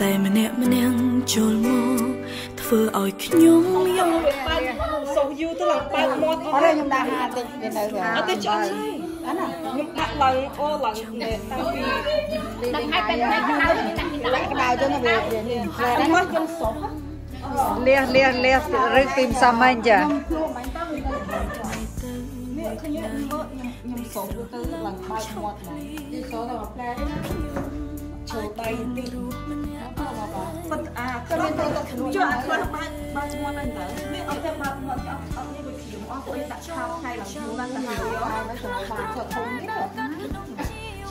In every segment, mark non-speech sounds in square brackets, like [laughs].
តែម្នាក់ម្នាក់ចូលមកធ្វើឲ្យខ្ញុំយល់សូយូទៅឡើងបើកមាត់អត់ខ្ញុំដាក់ហាតិចវានៅអត់ទេឆ្អល់អត់ណាខ្ញុំដាក់ឡើងអូឡើងនេះតាំងពីដាក់ឲ្យពេលនេះក្តៅដាក់ក្តៅទៅវាវានេះតែមកខ្ញុំសុំលះលះលះរឹកពីសំមិញចានេះខ្ញុំមើលខ្ញុំសុំទៅឡើងបើកមាត់មកនេះសូទៅមកផ្លែចូល ដៃទីរូបម្នាក់អត់បាត់អាទៅមានទៅជួយអាខ្លួនបើបើឈ្មោះហ្នឹងតើនេះអត់ទៅបើមកអត់អត់នេះដូចខ្ញុំអត់ទៅដាក់ឆោថ្ងៃឡើងខ្ញុំឡើងទៅហើយហើយទៅបានចូលធំនេះ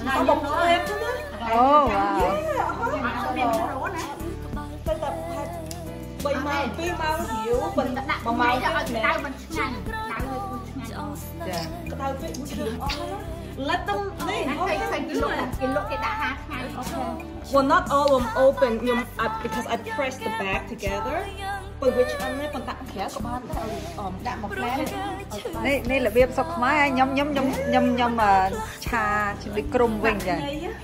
ណាបងប្អូនទៅអូវ៉ាវទៅតែផាច់3ម៉ោង2ម៉ោងរាវប៉ុន្តែដាក់1ម៉ោងទៅឲ្យក្តៅមិនឆ្ងាញ់ក្តៅឲ្យឆ្ងាញ់ចាក្តៅពេកមួយជ្រៀងអស់ហើយ let them នេះគេគេលក់គេលក់គេដាក់5ថ្ងៃ Well not all of them open ខ្ញុំ because I press the bag together បើ which អត់នេះប៉ុន្តែក្រៅក៏បានដែរអមដាក់មកផ្លែនេះនេះរបៀបសុកខ្មែរខ្ញុំខ្ញុំខ្ញុំខ្ញុំខ្ញុំឆាជាមួយក្រុមវិញចា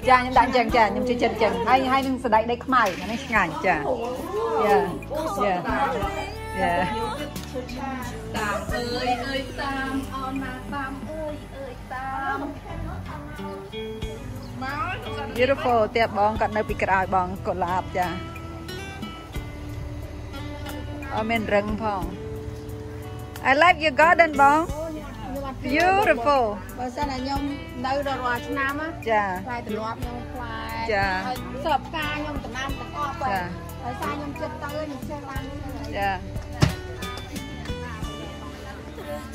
ចាខ្ញុំដាក់ចឹងចាខ្ញុំជិះចិត្តចឹងហើយហើយនឹងសណ្ដែកដីខ្មៅនេះឆ្ងាញ់ចាយ៉ាយ៉ាយ៉ាតាមអើយអើយតាមអនណាតាមអើយអើយតាម beautiful ផ្ទះបងគាត់នៅពីក្រោយបងកុលាបចាអត់មានរឹងផង I like your garden បង beautiful បើសិនតែខ្ញុំនៅដល់រាល់ឆ្នាំចាផ្លែទលាប់ខ្ញុំផ្លែចាស្របផ្កាខ្ញុំតំណាំទាំងអស់បើហើយសារខ្ញុំចិត្តទៅខ្ញុំចេះបានចា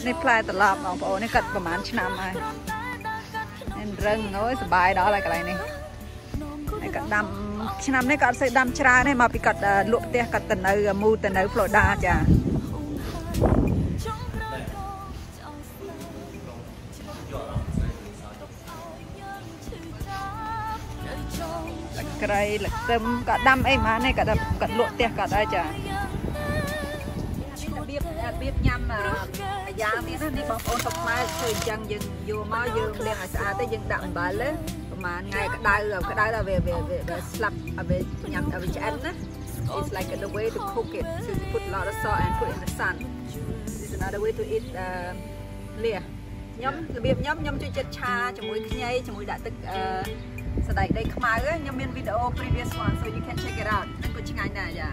នេះផ្លែត្រឡប់បងប្អូននេះគាត់ប្រហែលឆ្នាំហើយ នេះរឹងអើយសុបាយដល់ហើយកន្លែងនេះហើយគាត់ដាំឆ្នាំនេះគាត់អត់សូវដាំច្រើនទេមកពីគាត់លក់ផ្ទះគាត់ទៅនៅមូទៅនៅ Florida ចាលក្រៃលខ្ទឹមគាត់ដាំអីម៉ានេះគាត់គាត់លក់ផ្ទះគាត់ហើយចារ បៀបរបៀបញ៉ាំអាយ៉ាទៀតណានេះបងប្អូនសុកខ្មែរធ្វើអញ្ចឹងយើងយកមកយើងលាងឲ្យស្អាតទៅយើងដាក់អំបិលប្រហែលថ្ងៃក្តៅក្តៅដល់វាវាស្លាប់វាញ៉ាំវាឆ្អិនណា It's like the way to cook it so you put a lot of salt and put in the sun This is another way to eat លះខ្ញុំរបៀបខ្ញុំខ្ញុំជួយចិត្តឆាជាមួយខ្ញីជាមួយដាក់ទឹកអឺ សណ្ដែកដីខ្មៅខ្ញុំមានវីដេអូ previous one so you can check it out ហ្នឹងក៏ឆ្ងាញ់ដែរចា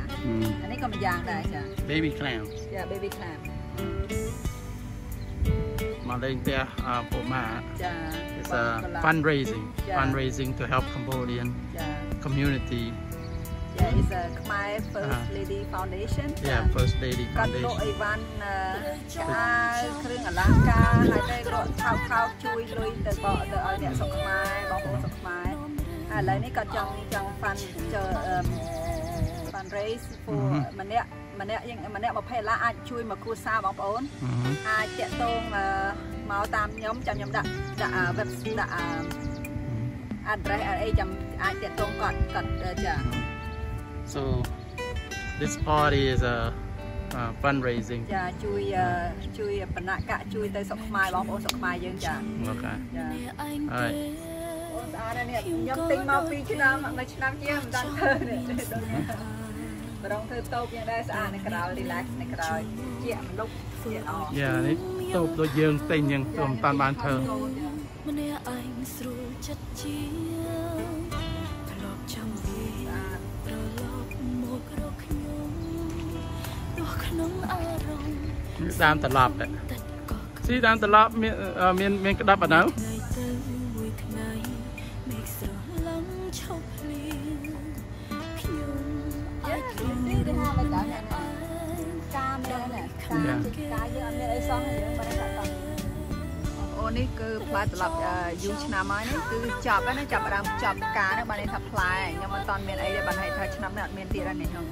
អានេះក៏ម្យ៉ាងដែរចា baby clam ចា baby clam មកលេងផ្ទះពួកម៉ាចា It's a fundraising fundraising to help Cambodian community Yeah, it's a Khmer First Lady Foundation. Yeah, First Lady Foundation. គាត់លក់អីវ៉ាន់កៅគ្រឿងអលង្ការហើយទៅលក់ថោកថោកជួយលុយទៅបកទៅឲ្យអ្នកសុខខ្មែរបងប្អូនសុខខ្មែរហើយឥឡូវនេះគាត់ចង់ចង់ fund ចើ fund raise for ម្នាក់ម្នាក់យើងម្នាក់20ដុល្លារអាចជួយមកគ្រួសារបងប្អូនអាចតាក់ទងមកតាមខ្ញុំចាំខ្ញុំដាក់ដាក់ web ដាក់ address អីចាំអាចតាក់ទងគាត់គាត់ចា So this party is a uh, fundraising ចាជួយជួយបណ្ណាកជួយទៅសុខខ្មែរបងប្អូនសុខខ្មែរយើងចាអូខេចាហើយអូនស្អាតនេះខ្ញុំទិញមក2ឆ្នាំមួយឆ្នាំជាងមិនដឹងធ្វើនេះបរងធ្វើតូបយ៉ាងដែរស្អាតនៅក្រោយ relax នៅក្រោយជាមនុស្សជាអស់យ៉ានេះតូបដូចយើងទិញយ៉ាងទៅមិនតាន់បានធ្វើម្នាក់ឯងស្រួលចិត្តជា តាមត្រឡប់ស៊ីតាមត្រឡប់មានមានមានក្តាប់អត់នៅការយើងអត់មានអីសោះយើងមិនដាក់តអូននេះគឺផ្លែត្រឡប់យូរឆ្នាំហើយនេះគឺចប់ហើយណាចាប់ដើមចប់ការនេះបានន័យថាផ្លែខ្ញុំអត់តមានអីទេបានន័យថាឆ្នាំនេះអត់មានទៀតហើយនេះខ្ញុំ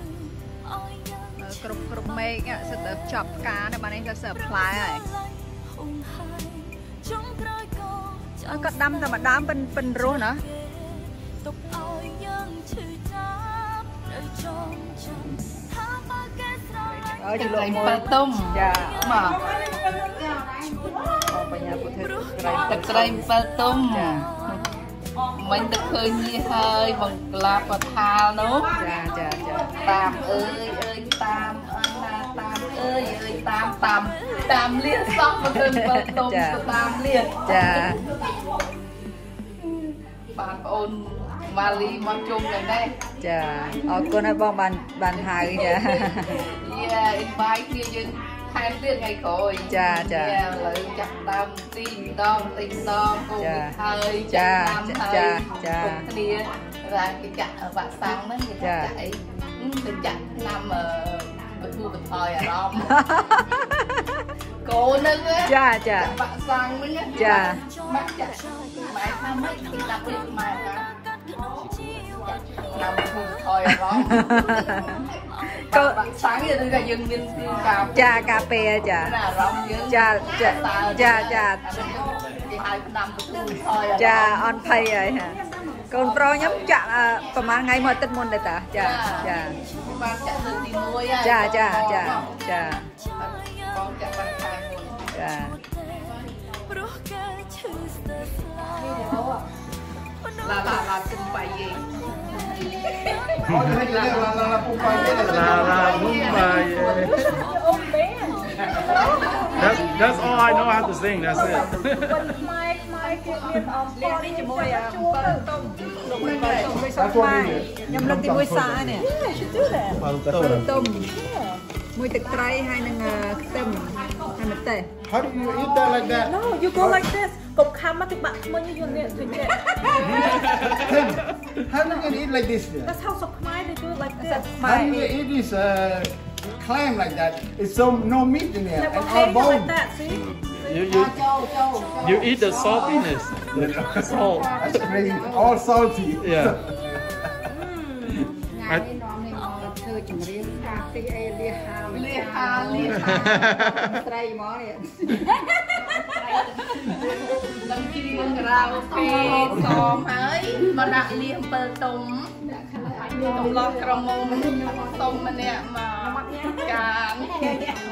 គ្រប់គ្រប់មេឃសិតតែចប់ផ្កានេះបានន័យថាសើផ្លែហើយអត់ក៏ដាំតែម្ដងប៉ិនប៉ិនរស់ណាទុកឲ្យយើងឈឺចាប់ត្រូវចងចាំអើយលក់មួយទុំចាមកបញ្ញាញពុទ្ធក្រៃទឹកត្រី7ទុំចា មិញទឹកឃើញនេះហើយបងក្លាបបថាលនោះចាចាចាតាមអើយអើយតាមអើណាតាមអើយអើយតាមតាមតាមលៀនសោះមកទៅ7ទុំទៅតាមលៀនចាបាទប្អូនម៉ាលីមកជុំយ៉ាងនេះចាអរគុណហើយបងបានបានហៅចាយេអ៊ីនបាយគ្នាយើង ខែទៀតថ្ងៃក្រោយចាចាឥឡូវចាប់ដើមទីម្ដងទីម្ដងកូនហើយចាចាំហើយចាចាគ្នាថាគេចាក់វ៉ាក់សាំងហ្នឹងគេចាក់អីទៅចាក់ឆ្នាំអឺបទូបន្ថយអារម្មណ៍កូនហ្នឹងចាចាវ៉ាក់សាំងហ្នឹងចាម៉ាក់ចាក់ម៉ែថាម៉េចដាក់ពីម៉ែថាឆ្នាំបទូបន្ថយអារម្មណ៍ កូកូនវ៉ាក់សាំងនេះគឺថាយើងមានការចាកាពេចាអារម្មណ៍យើងចាចាចាចាគេហៅឆ្នាំបទូបន្ថយអារម្មណ៍ចាអន់ភ័យហើយហាកូនប្រុសខ្ញុំចាក់អឺប្រហែលថ្ងៃមកទឹកមុនដែរតាចាចាបានចាក់លើកទី1ហើយចាចាចាចាបងចាក់បានខែមុនចាព្រោះកែឈឺស្ទើរស្លាប់ឡាឡាឡាទុំបាយយេ Oh, dia dia la la la pumpai dia dah. La la Mumbai. That's that's all I know how to sing. That's it. នេះជាមួយ7តុំលោកមិនទៅមួយសុខបាយខ្ញុំលើកទី1សានេះតុំ មួយទឹកត្រីហើយនឹងខ្ទឹមហើយម្ទេស How do you eat that like that? No, you go like this. កុំខំមកទឹកបាក់ថ្មញយន់នេះទៅចេះ How do you eat like this? Then? That's how សុកខ្មែរ they do it like this. How do you eat this uh, clam like that? It's so no meat in there Never and all hang it bone. like that, see? You you you eat the saltiness. The salt. That's crazy. All salty. Yeah. [laughs] ថ្ងៃនេះនាំនេះមកធ្វើចម្រៀង ការទីអេលីហាលីហាលីហាត្រីមកនេះនឹងជ្រៀងក្រៅពេសមហើយមកដាក់លៀង7តុំកំឡោះក្រមុំតុំម្នាក់មកចាន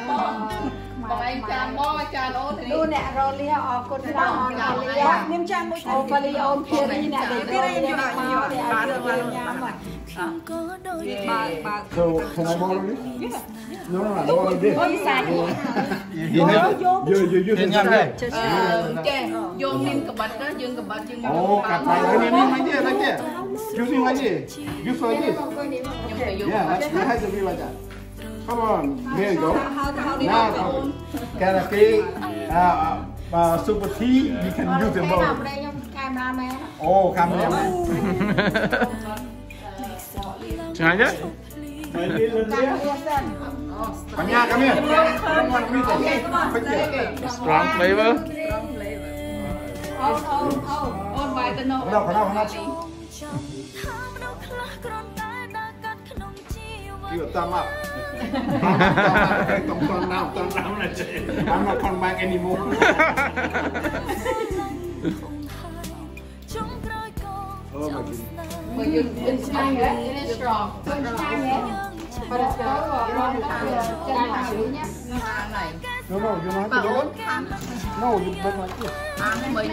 បង បងឯងចានបងចានអូនទូអ្នករលីអរគុណច្រើនអរលីខ្ញុំចាំមួយអូប៉ាលីអូនភៀរីអ្នកដែលរលីមកបានបានបានខ្ញុំក៏ដូចបើបើ So can I borrow this? No, no, no. I borrow this. ពីសាច់ You have you you use it like that. អឺចេះយកមានកបាត់ទៅយើងកបាត់យើង Oh, kat like this, like this, like this. Using like this. Use like this. ខ្ញុំទៅយក Yeah, that, that has to be like that. Come on, here you go. ហើយហើយនេះ Now, karaoke, uh, uh, super tea, you can use them ខ្ញុំ both. ខ្ញុំកាមេរ៉ាមែន Oh, camera. Try that? Banyak kami. Come on, meet us. Quick. Strong flavor. អូនអូនអូនអូនបាយទៅនោះ Kenapa, kenapa, kenapa? ចង់ថា ជីវិត Give a thumb up. Thumb thumb down, thumb down. I'm not coming back anymore. ចុងក្រោយក៏ Oh my goodness. មើលយើងយើងស្មាញ់ហ៎ it is strong បើដល់ទៅរងតាមចាស់ហើយញ៉ាំខាងណៃ No, no, you don't have to do it. No, you put like this. អាមិញ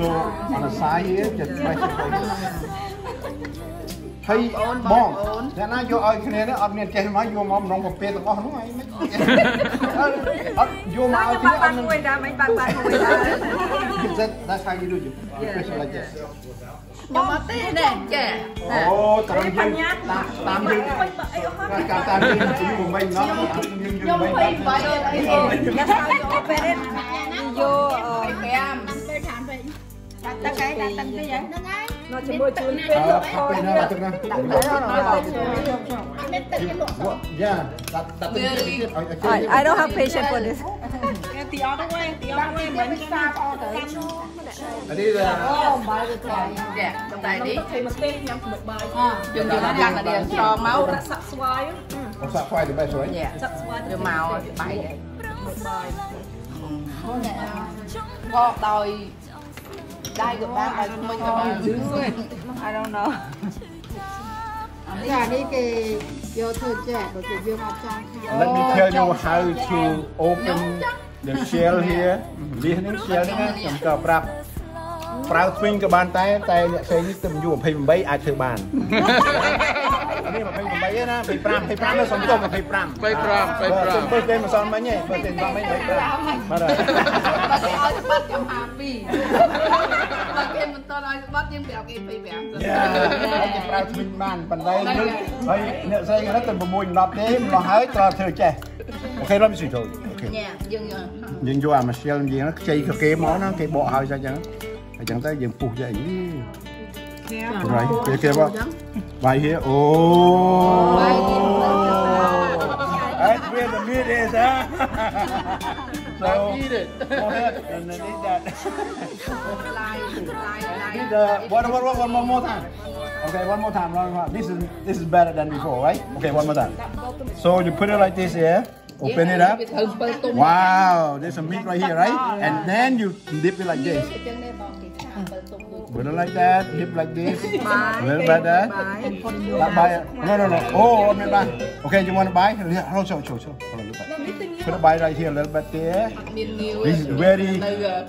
So on the side here, just press it like this. ហើយបងតែណាយកឲ្យគ្នានេះអត់មានចេះមកយកមកម្ដងប្រភេទទាំងអស់នោះអីមិនអត់យកមកឲ្យគ្នាអបាត់ននឹងមួយដែរមិនបានបានមួយដែរ That, that's how you do it. You press it like this. ខ្ញុំអត់ទេដែរចេះអូត្រឹមយើងតាមតាមយើងការតាមយើងយូរមិនណោះយើងយើងខ្ញុំមិនភ័យបាយអត់អីទេអ្នកថាយកពេលនេះយក5តាកែតាតាំងទីហ្នឹងមកជាមួយជូនពេលអឺ ពេលណាទឹកណាដាក់ទៅដល់យ៉ាដាក់ដាក់ទឹកទៀតឲ្យឲ្យ I don't have patience for this ទីអត់ទៅវិញទីអត់ទៅវិញមិនសាបអត់ទៅអានេះអូបាយទៅក្រោយចេះតែនេះទៅមកទេញ៉ាំស្មុកបាយយើងយកយ៉ាងណារៀនស្រ ដោយដៃក៏បានដោយខ្មុញក៏បាន I don't know ចានេះគេយកធ្វើចេះបើគេយើងអត់ចង់ខា Let me tell you how to open the shell here លៀសនេះ shell នេះណាខ្ញុំក៏ប្រាប់ប្រើទ្វីងក៏បានតែតែអ្នកផ្សេងនេះទៅយូ28អាចធ្វើបាននេះ 28ទេណា25 25ទៅសុំទុំ25 25 25បើទេមិនសល់មិញទេបើទេមិនមិញ25បាទបើគេឲ្យស្បាត់ខ្ញុំ52បើគេមិនតន់ឲ្យស្បាត់យើងប្រាប់គេ25ទៅយ៉ាហើយគេប្រើទ្វីងបានប៉ុន្តែយើងហើយអ្នកផ្សេងហ្នឹងទៅ6 10ទេម្ល៉េះហើយត្រូវធ្វើចេះអូខេរំស៊ីចូលអូខេញ៉ាយើងយកយើងយកអាម៉ាស៊ីលយើងខ្ចីក៏គេមកណាគេបកហើយចឹងចឹងអញ្ចឹងទៅយើងពុះយកអីរៃគេគេប Right here. Oh. Oh. That's where the meat is, huh? [laughs] so, I eat it. Go ahead and then eat that. [laughs] eat the, what, what, what, one more, more time. Okay, one more time. One more. This is this is better than before, right? Okay, one more time. So you put it like this here. Yeah? open it up. Wow, there's some meat right here, right? And then you dip it like this. អញ្ចឹងដែរបងគេថា7ទុំដូច Put it like that, dip like this. Bye. A little bit that. បាយ Not buy it. No, no, no. Oh, I mean buy. Okay, you want to buy? Here, Hold, show, show, show. Hold on, look back. Put it buy right here, a little bit there. មានងាវ This is very,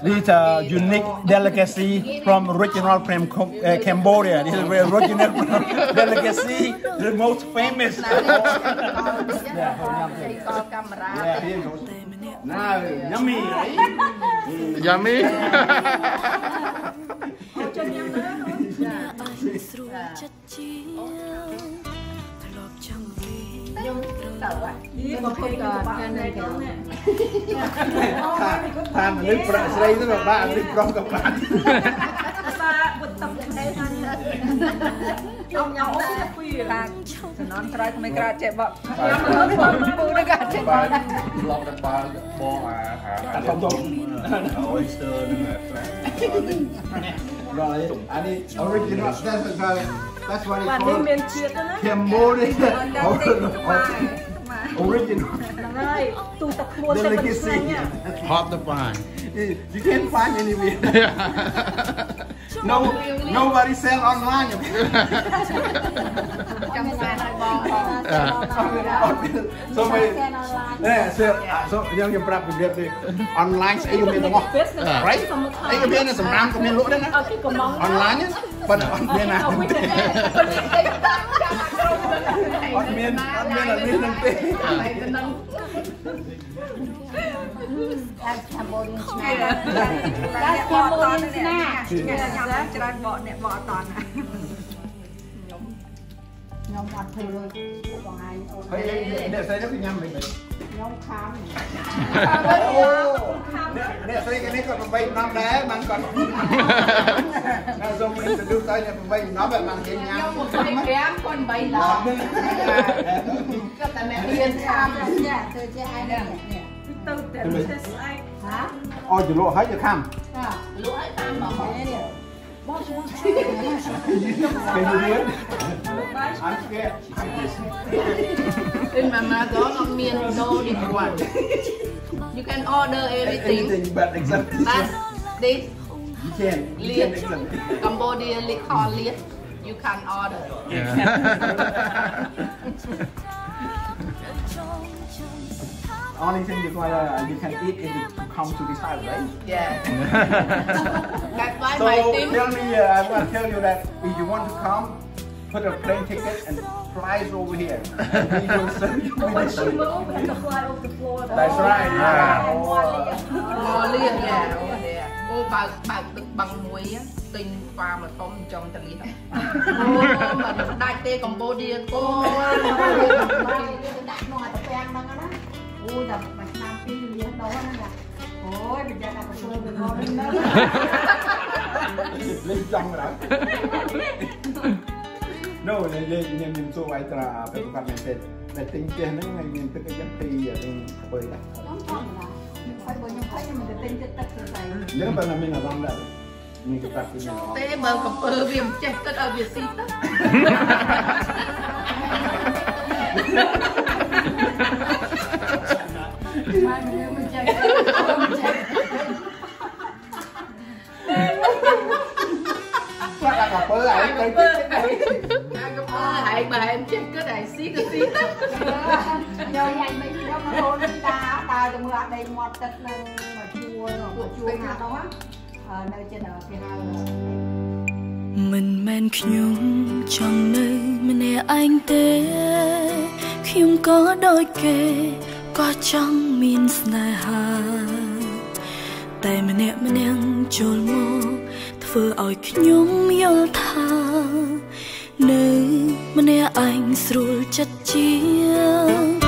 this is a unique delicacy from original from Com- uh, Cambodia. This is very original delicacy, the most famous. yeah, hold on, ក okay. កាមេរ៉ា Yeah, here goes. Now, yummy, right? Yummy. ជាធ្លាប់ចង់វាខ្ញុំទៅហ่ะមកភេកក៏បានដែរទៅនេះថាមនុស្សប្រាក់ស្រីទៅបាក់មនុស្សប្រុសក៏បានសាបុតតំដែរថាខ្ញុំញ៉ាំអូនពីខាងសំណនក្រោយក្មេងក្រៅចេះបកខ្ញុំមើលពូនឹងក៏ចេះបបាកល់ឡប់ទៅបាល់បងអាអាធំធំ oyster នឹងអាខ្លះបាទអានេះ original that's what that's what បាទ it នេះ called មានជាតិណា Cambodia ដល់ទេខ្មែរ original ហ្នឹងហើយទូទឹកក្មួយទឹ កមិនឆ្ងាញ់ delicacy ហត់ទៅបាន you can't find anywhere no nobody sell online ចាំស្អាតឲ្យបងផង so មិនណែ sell so យើងខ្ញុំប្រាប់ពីរបៀបទៅ online ស្អីក៏មានទាំងអស់ right អីក៏មានសម្រាប់ក៏មានលក់ដែរណាអត់គេកំង online ប៉ុន្តែអត់មានណាអត់មានទេអត់មានអត់មានអត់មាននឹងទេ ដាក់ខាងបូរីឆ្ងាយដាក់ខាងបូរីស្នាខ្ញុំច្រើនបកអ្នកបកអត់តន់ខ្ញុំអត់ធ្វើលុយពួកបងឯងអូនហើយអ្នកស្រីទៅញ៉ាំមិនមែនខ្ញុំខាំអូអ្នកស្រីគេនេះក៏ 8năm ដែរបានគាត់ណាសូមទៅดูទៅអ្នក 8năm បានគេញ៉ាំខ្ញុំ25គាត់8ដងគាត់តែអ្នករៀនខាំចាធ្វើចេះឯងនេះ ទៅតែទេស្អែកហ៎អូជលក់ហើយទៅខំចាលក់ឲ្យតាមបងនេះគេរៀន I'm scared In Mama Gong on me and no this one. You can order everything. anything but except But this you can you can except Cambodia liquor lit, you can order. only thing you can uh, you can eat is to come to this house right Yeah. [laughs] That's why So my team. tell me, uh, I want to tell you that if you want to come, put a plane ticket and fly over here. [laughs] we will send you with When she the move, we have to fly off the floor. That's right. Yeah. More liền yeah. over [laughs] there. អូបើបើទឹកបឹងមួយទិញហ្វាមកធំចំតលីហ្នឹងអូមិនដាច់ទេកម្ពុជាកូនដាក់ក្នុងអាតពាំងហ្នឹងណា អូយដល់មួយឆ្នាំពីរលានដុល្លារហ្នឹងអូយប្រយ័ត្នតែធ្វើទៅមកហ្នឹង Lên trong rồi đó. No, lên lên nhìn nhìn số ai tra phải có mình tên. Để tính kia nó ngay nhìn tức cái chất thì ở đây bơi đó. ខ្ញុំចង់ណាហើយបើខ្ញុំឃើញខ្ញុំទៅទិញទឹកទឹកទៅ Nếu mà là mình là rong đó. Mình cái tập cái này ទេបើកំពើវាមិនចេះគិតឲ្យវាស៊ីទឹកបានវាមិនចេះមិនចេះ Chắc là cà phê ấy, cái cái cái ហើយកំពើហឯងបើឯងចេះគិតឯងស៊ីក៏ ស៊ីទៅយកញ៉ៃមិនយកមកហូនតាដើរទៅមើលអាដីមាត់ទឹកនឹងមកជួរមកជួរណានោះហើយនៅចិត្តគេហៅមិនមែនខ្ញុំចង់នៅម្នាក់ឯងទេខ្ញុំក៏ដូចគេក៏ចង់ មានស្នេហា តែម្នាក់ម្នាក់ចូលមកធ្វើឲ្យខ្ញុំយល់ថានៅម្នាក់ឯងស្រួលចិត្តជាង